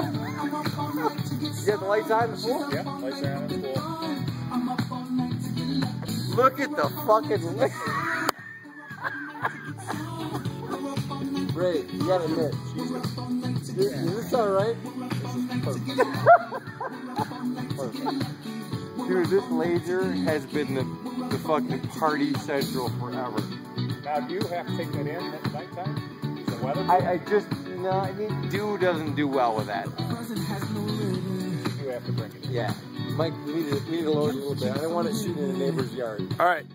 You got the lights on in the pool? Yeah, lights are on in the pool. Look at the fucking lit. Great, you gotta admit. Is, is this alright? Dude, this laser has been the, the fucking party central forever. Now, do you have to take that in at nighttime? The weather? I, I just, no, I mean, do doesn't do well with that. you have to bring it in. Yeah. Mike, we need to, we need to load it a little bit. I don't want it shooting in the neighbor's yard. All right.